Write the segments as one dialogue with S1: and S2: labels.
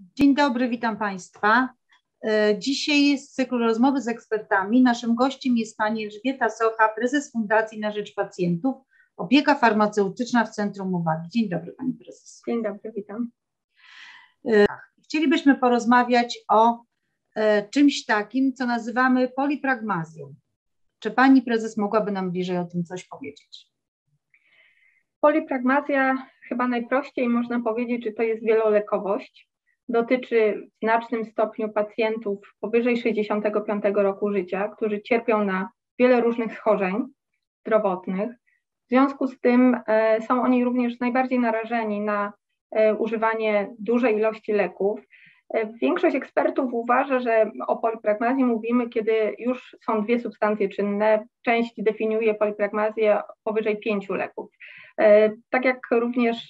S1: Dzień dobry, witam Państwa. E, dzisiaj jest cykl rozmowy z ekspertami. Naszym gościem jest pani Elżbieta Socha, prezes Fundacji na Rzecz Pacjentów, opieka farmaceutyczna w Centrum Uwagi. Dzień dobry Pani Prezes.
S2: Dzień dobry, witam.
S1: E, chcielibyśmy porozmawiać o e, czymś takim, co nazywamy polipragmazją. Czy Pani Prezes mogłaby nam bliżej o tym coś powiedzieć?
S2: Polipragmazja chyba najprościej można powiedzieć, że to jest wielolekowość dotyczy w znacznym stopniu pacjentów powyżej 65 roku życia, którzy cierpią na wiele różnych schorzeń zdrowotnych. W związku z tym e, są oni również najbardziej narażeni na e, używanie dużej ilości leków. E, większość ekspertów uważa, że o polipragmazji mówimy, kiedy już są dwie substancje czynne. Część definiuje polipragmazję powyżej pięciu leków. Tak jak również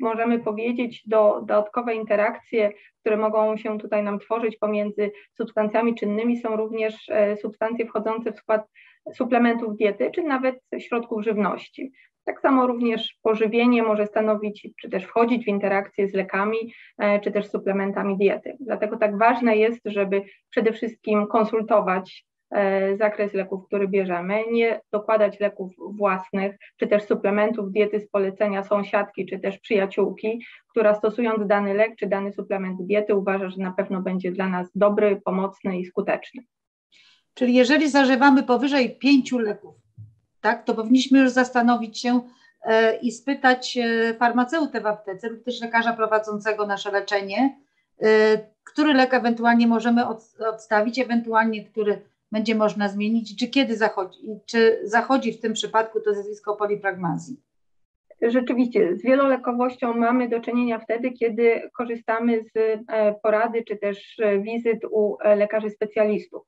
S2: możemy powiedzieć, do dodatkowe interakcje, które mogą się tutaj nam tworzyć pomiędzy substancjami czynnymi, są również e, substancje wchodzące w skład suplementów diety, czy nawet środków żywności. Tak samo również pożywienie może stanowić, czy też wchodzić w interakcje z lekami, e, czy też suplementami diety. Dlatego tak ważne jest, żeby przede wszystkim konsultować zakres leków, który bierzemy, nie dokładać leków własnych, czy też suplementów diety z polecenia sąsiadki, czy też przyjaciółki, która stosując dany lek, czy dany suplement diety uważa, że na pewno będzie dla nas dobry, pomocny i skuteczny.
S1: Czyli jeżeli zażywamy powyżej pięciu leków, tak, to powinniśmy już zastanowić się e, i spytać e, farmaceutę w aptece lub też lekarza prowadzącego nasze leczenie, który lek ewentualnie możemy odstawić, ewentualnie który będzie można zmienić, czy kiedy zachodzi, czy zachodzi w tym przypadku to zjawisko polipragmazji?
S2: Rzeczywiście, z wielolekowością mamy do czynienia wtedy, kiedy korzystamy z e, porady czy też e, wizyt u e, lekarzy specjalistów.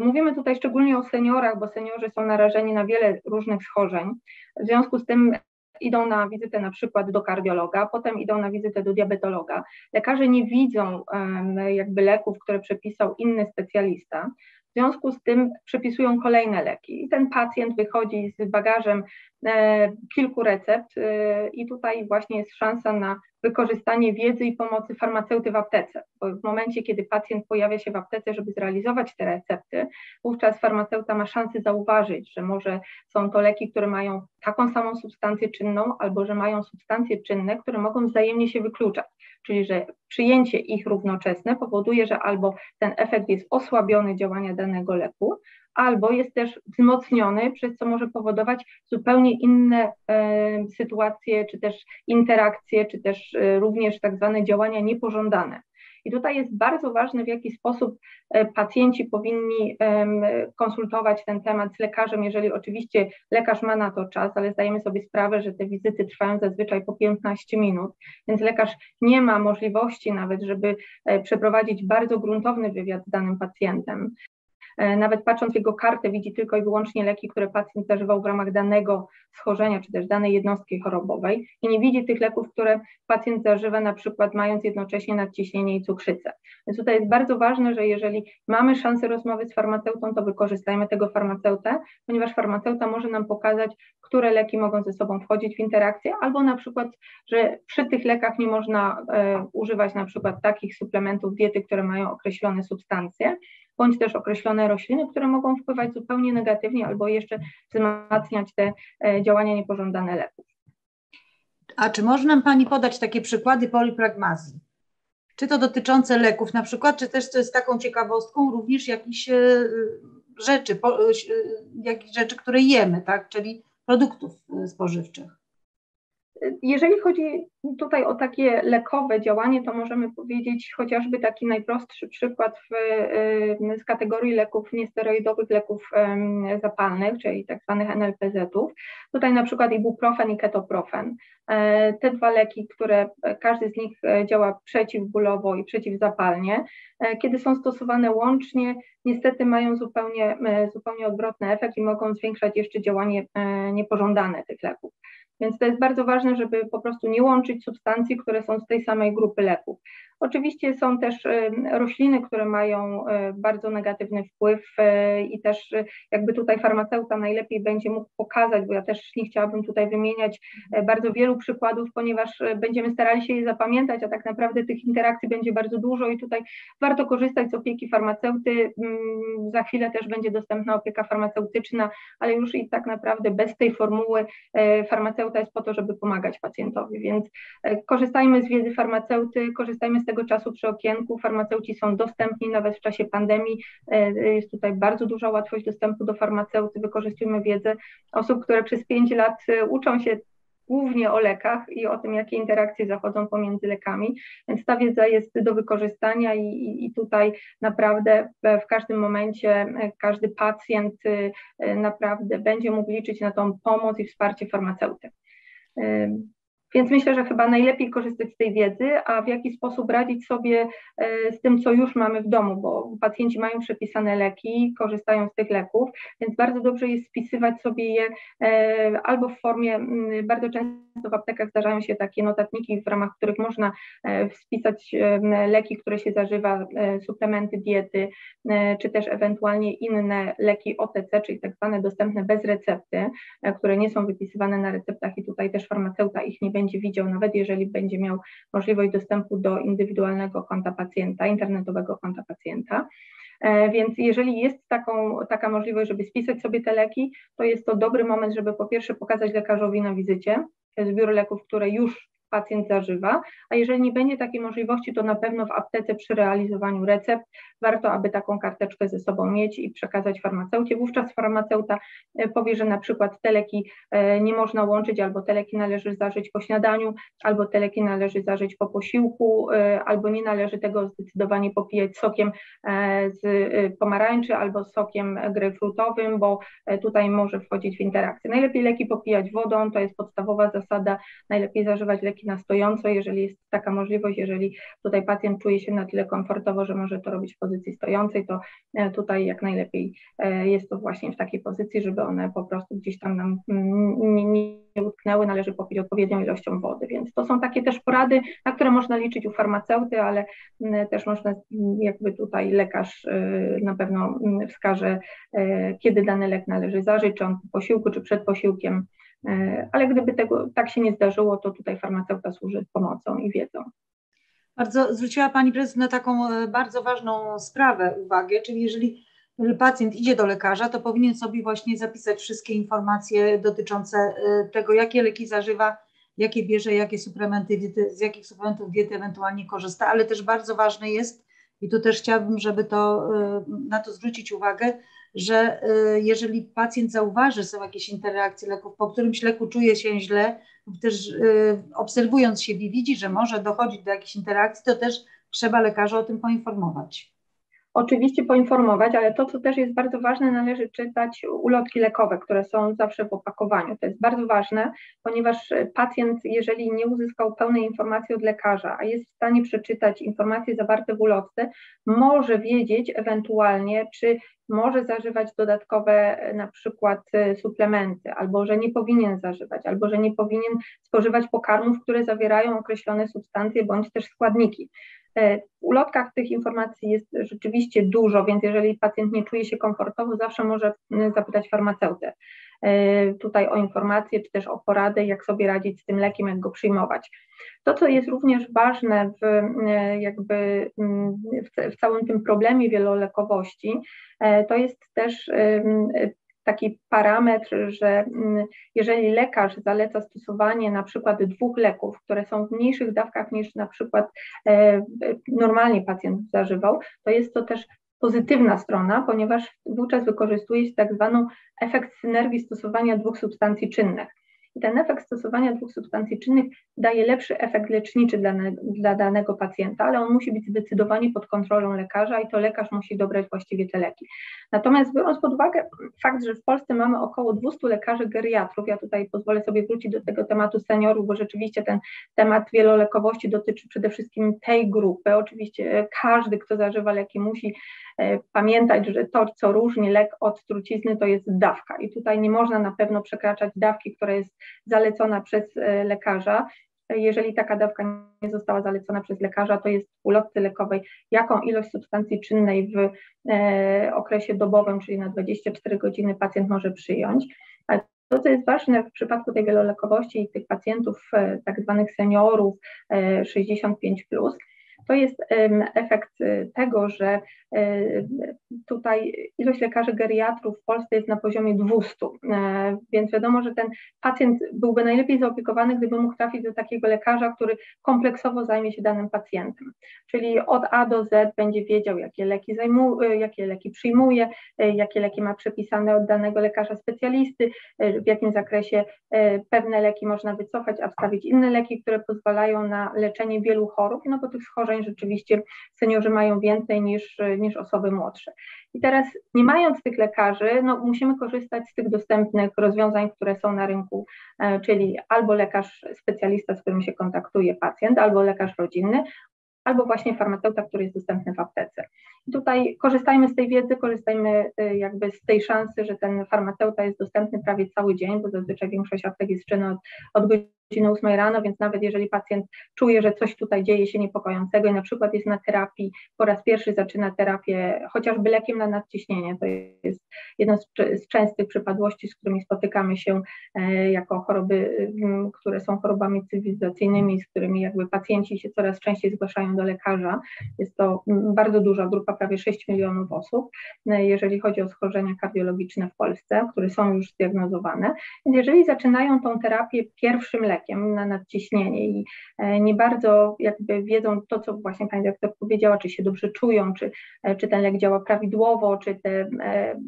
S2: Mówimy tutaj szczególnie o seniorach, bo seniorzy są narażeni na wiele różnych schorzeń. W związku z tym idą na wizytę na przykład do kardiologa, potem idą na wizytę do diabetologa. Lekarze nie widzą jakby leków, które przepisał inny specjalista. W związku z tym przepisują kolejne leki. I ten pacjent wychodzi z bagażem e, kilku recept e, i tutaj właśnie jest szansa na wykorzystanie wiedzy i pomocy farmaceuty w aptece, bo w momencie, kiedy pacjent pojawia się w aptece, żeby zrealizować te recepty, wówczas farmaceuta ma szansę zauważyć, że może są to leki, które mają taką samą substancję czynną, albo że mają substancje czynne, które mogą wzajemnie się wykluczać czyli że przyjęcie ich równoczesne powoduje, że albo ten efekt jest osłabiony działania danego leku, albo jest też wzmocniony, przez co może powodować zupełnie inne e, sytuacje, czy też interakcje, czy też e, również tak zwane działania niepożądane. I tutaj jest bardzo ważne, w jaki sposób e, pacjenci powinni konsultować ten temat z lekarzem, jeżeli oczywiście lekarz ma na to czas, ale zdajemy sobie sprawę, że te wizyty trwają zazwyczaj po 15 minut, więc lekarz nie ma możliwości nawet, żeby e, przeprowadzić bardzo gruntowny wywiad z danym pacjentem. E, nawet patrząc w jego kartę, widzi tylko i wyłącznie leki, które pacjent zażywał w ramach danego schorzenia, czy też danej jednostki chorobowej i nie widzi tych leków, które pacjent zażywa na przykład mając jednocześnie nadciśnienie i cukrzycę. Więc tutaj jest bardzo ważne, że jeżeli mamy szansę rozmowy z farmaceutą, to wykorzystajmy tego farmaceutę, ponieważ farmaceuta może nam pokazać, które leki mogą ze sobą wchodzić w interakcję, albo na przykład, że przy tych lekach nie można e, używać na przykład takich suplementów diety, które mają określone substancje, bądź też określone rośliny, które mogą wpływać zupełnie negatywnie albo jeszcze wzmacniać te e, działania niepożądane leków.
S1: A czy może nam Pani podać takie przykłady polipragmazji? Czy to dotyczące leków na przykład, czy też to jest taką ciekawostką również jakichś e, rzeczy, e, jakichś rzeczy, które jemy, tak? czyli produktów spożywczych?
S2: Jeżeli chodzi tutaj o takie lekowe działanie, to możemy powiedzieć chociażby taki najprostszy przykład w, z kategorii leków niesteroidowych, leków zapalnych, czyli tak zwanych NLPZ-ów. Tutaj na przykład ibuprofen i ketoprofen. E, te dwa leki, które każdy z nich e, działa przeciwbólowo i przeciwzapalnie, e, kiedy są stosowane łącznie, niestety mają zupełnie, zupełnie odwrotny efekt i mogą zwiększać jeszcze działanie niepożądane tych leków. Więc to jest bardzo ważne, żeby po prostu nie łączyć substancji, które są z tej samej grupy leków. Oczywiście są też rośliny, które mają bardzo negatywny wpływ i też jakby tutaj farmaceuta najlepiej będzie mógł pokazać, bo ja też nie chciałabym tutaj wymieniać bardzo wielu przykładów, ponieważ będziemy starali się je zapamiętać, a tak naprawdę tych interakcji będzie bardzo dużo i tutaj warto korzystać z opieki farmaceuty. Mm, za chwilę też będzie dostępna opieka farmaceutyczna, ale już i tak naprawdę bez tej formuły farmaceuta jest po to, żeby pomagać pacjentowi, więc korzystajmy z wiedzy farmaceuty, korzystajmy z tego czasu przy okienku. Farmaceuci są dostępni nawet w czasie pandemii. E, jest tutaj bardzo duża łatwość dostępu do farmaceuty. Wykorzystujmy wiedzę osób, które przez pięć lat e, uczą się głównie o lekach i o tym, jakie interakcje zachodzą pomiędzy lekami, więc ta wiedza jest do wykorzystania i, i, i tutaj naprawdę w każdym momencie e, każdy pacjent naprawdę będzie mógł liczyć na tą pomoc i wsparcie farmaceuty. Więc myślę, że chyba najlepiej korzystać z tej wiedzy, a w jaki sposób radzić sobie e, z tym, co już mamy w domu, bo pacjenci mają przepisane leki, korzystają z tych leków, więc bardzo dobrze jest spisywać sobie je e, albo w formie, bardzo często w aptekach zdarzają się takie notatniki, w ramach których można e, spisać leki, które się zażywa, suplementy diety, czy też ewentualnie inne leki OTC, czyli tak zwane dostępne bez recepty, które nie są wypisywane na receptach i tutaj też farmaceuta ich nie będzie widział, nawet jeżeli będzie miał możliwość dostępu do indywidualnego konta pacjenta, internetowego konta pacjenta. E, więc jeżeli jest taką, taka możliwość, żeby spisać sobie te leki, to jest to dobry moment, żeby po pierwsze pokazać lekarzowi na wizycie zbiór leków, które już pacjent zażywa, a jeżeli nie będzie takiej możliwości, to na pewno w aptece przy realizowaniu recept warto, aby taką karteczkę ze sobą mieć i przekazać farmaceucie. Wówczas farmaceuta e, powie, że na przykład te leki e, nie można łączyć, albo te leki należy zażyć po śniadaniu, albo te leki należy zażyć po posiłku, e, albo nie należy tego zdecydowanie popijać sokiem z pomarańczy albo sokiem grejpfrutowym, bo tutaj może wchodzić w interakcję. Najlepiej leki popijać wodą, to jest podstawowa zasada, najlepiej zażywać leki na stojąco, jeżeli jest taka możliwość, jeżeli tutaj pacjent czuje się na tyle komfortowo, że może to robić w pozycji stojącej, to e, tutaj jak najlepiej e, jest to właśnie w takiej pozycji, żeby one po prostu gdzieś tam nam mm, nie, nie utknęły, należy popić odpowiednią ilością wody, więc to są takie też porady, na które można liczyć u farmaceuty, ale mm, też można mm, jakby tutaj lekarz e, na pewno wskaże, kiedy dany lek należy zażyć, czy on po posiłku, czy przed posiłkiem, ale gdyby tego tak się nie zdarzyło, to tutaj farmaceuta służy pomocą i wiedzą.
S1: Bardzo zwróciła Pani prezes na taką e, bardzo ważną sprawę uwagę, czyli jeżeli pacjent idzie do lekarza, to powinien sobie właśnie zapisać wszystkie informacje dotyczące e, tego, jakie leki zażywa, jakie bierze, jakie suplementy diety, z jakich suplementów diety ewentualnie korzysta, ale też bardzo ważne jest, i tu też chciałabym, żeby to, e, na to zwrócić uwagę, że jeżeli pacjent zauważy, są jakieś interakcje leków, po którymś leku czuje się źle, też y, obserwując siebie widzi, że może dochodzić do jakichś interakcji, to też trzeba lekarza o tym poinformować.
S2: Oczywiście poinformować, ale to, co też jest bardzo ważne, należy czytać ulotki lekowe, które są zawsze w opakowaniu. To jest bardzo ważne, ponieważ pacjent, jeżeli nie uzyskał pełnej informacji od lekarza, a jest w stanie przeczytać informacje zawarte w ulotce, może wiedzieć ewentualnie, czy może zażywać dodatkowe na przykład suplementy, albo że nie powinien zażywać, albo że nie powinien spożywać pokarmów, które zawierają określone substancje bądź też składniki. E, w ulotkach tych informacji jest rzeczywiście dużo, więc jeżeli pacjent nie czuje się komfortowo, zawsze może zapytać farmaceutę e, tutaj o informacje, czy też o poradę, jak sobie radzić z tym lekiem, jak go przyjmować. To, co jest również ważne w, e, jakby w, w całym tym problemie wielolekowości, to jest też taki parametr, że jeżeli lekarz zaleca stosowanie na przykład dwóch leków, które są w mniejszych dawkach niż na przykład e, normalnie pacjent zażywał, to jest to też pozytywna strona, ponieważ wówczas wykorzystuje się tak zwaną efekt synergii stosowania dwóch substancji czynnych. I ten efekt stosowania dwóch substancji czynnych daje lepszy efekt leczniczy dla, dla danego pacjenta, ale on musi być zdecydowanie pod kontrolą lekarza i to lekarz musi dobrać właściwie te leki. Natomiast biorąc pod uwagę fakt, że w Polsce mamy około 200 lekarzy geriatrów, ja tutaj pozwolę sobie wrócić do tego tematu seniorów, bo rzeczywiście ten temat wielolekowości dotyczy przede wszystkim tej grupy. Oczywiście każdy, kto zażywa leki, musi e, pamiętać, że to, co różni lek od trucizny, to jest dawka. I tutaj nie można na pewno przekraczać dawki, która jest zalecona przez e, lekarza jeżeli taka dawka nie została zalecona przez lekarza, to jest w ulotce lekowej, jaką ilość substancji czynnej w okresie dobowym, czyli na 24 godziny pacjent może przyjąć. To, co jest ważne w przypadku tej wielolekowości i tych pacjentów, tak zwanych seniorów 65, plus, to jest efekt y, tego, że y, tutaj ilość lekarzy geriatrów w Polsce jest na poziomie 200, e, więc wiadomo, że ten pacjent byłby najlepiej zaopiekowany, gdyby mógł trafić do takiego lekarza, który kompleksowo zajmie się danym pacjentem. Czyli od A do Z będzie wiedział, jakie leki, zajmuje, jakie leki przyjmuje, e, jakie leki ma przepisane od danego lekarza specjalisty, e, w jakim zakresie pewne leki można wycofać, a wstawić inne leki, które pozwalają na leczenie wielu chorób, no bo tych schorzeń rzeczywiście seniorzy mają więcej niż, niż osoby młodsze. I teraz nie mając tych lekarzy, no musimy korzystać z tych dostępnych rozwiązań, które są na rynku, e, czyli albo lekarz specjalista, z którym się kontaktuje pacjent, albo lekarz rodzinny, albo właśnie farmaceuta, który jest dostępny w aptece. I tutaj korzystajmy z tej wiedzy, korzystajmy e, jakby z tej szansy, że ten farmaceuta jest dostępny prawie cały dzień, bo zazwyczaj większość aptek jest czynna od, od godziny 8 rano, więc nawet jeżeli pacjent czuje, że coś tutaj dzieje się niepokojącego i na przykład jest na terapii, po raz pierwszy zaczyna terapię chociażby lekiem na nadciśnienie, to jest jedna z, częstych przypadłości, z którymi spotykamy się e, jako choroby, które są chorobami cywilizacyjnymi, z którymi jakby pacjenci się coraz częściej zgłaszają do lekarza. Jest to bardzo duża grupa, prawie 6 milionów osób, e, jeżeli chodzi o schorzenia kardiologiczne w Polsce, które są już zdiagnozowane. Więc jeżeli zaczynają tą terapię pierwszym lekiem, lekiem na nadciśnienie i e, nie bardzo jakby wiedzą to, co właśnie pani doktor powiedziała, czy się dobrze czują, czy, e, czy ten lek działa prawidłowo, czy te e,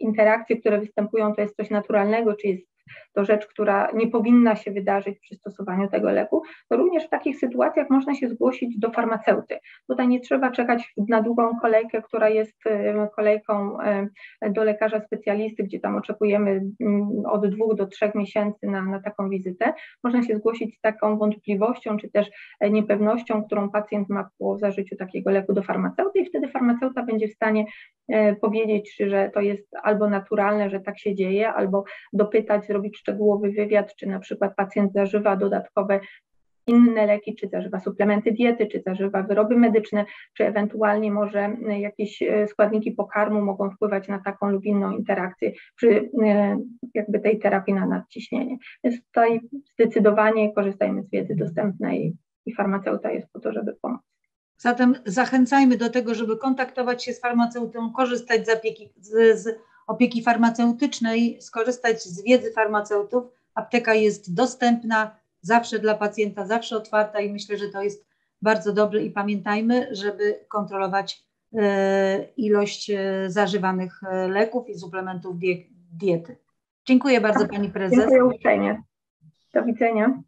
S2: interakcje, które występują, to jest coś naturalnego, czy jest to rzecz, która nie powinna się wydarzyć przy stosowaniu tego leku, to również w takich sytuacjach można się zgłosić do farmaceuty. Tutaj nie trzeba czekać na długą kolejkę, która jest kolejką do lekarza specjalisty, gdzie tam oczekujemy mm, od dwóch do trzech miesięcy na, na taką wizytę. Można się zgłosić z taką wątpliwością, czy też e, niepewnością, którą pacjent ma po zażyciu takiego leku do farmaceuty i wtedy farmaceuta będzie w stanie e, powiedzieć, że to jest albo naturalne, że tak się dzieje, albo dopytać, zrobić szczegółowy wywiad, czy na przykład pacjent zażywa dodatkowe inne leki, czy zażywa suplementy diety, czy zażywa wyroby medyczne, czy ewentualnie może jakieś e, składniki pokarmu mogą wpływać na taką lub inną interakcję przy e, jakby tej terapii na nadciśnienie. Więc tutaj zdecydowanie korzystajmy z wiedzy dostępnej i farmaceuta jest po to, żeby pomóc.
S1: Zatem zachęcajmy do tego, żeby kontaktować się z farmaceutą, korzystać z opieki, z, z opieki farmaceutycznej, skorzystać z wiedzy farmaceutów. Apteka jest dostępna zawsze dla pacjenta, zawsze otwarta i myślę, że to jest bardzo dobre i pamiętajmy, żeby kontrolować e, ilość e, zażywanych e, leków i suplementów diety. Dziękuję bardzo Pani Prezes.
S2: Dziękuję uprzejmie. Do widzenia.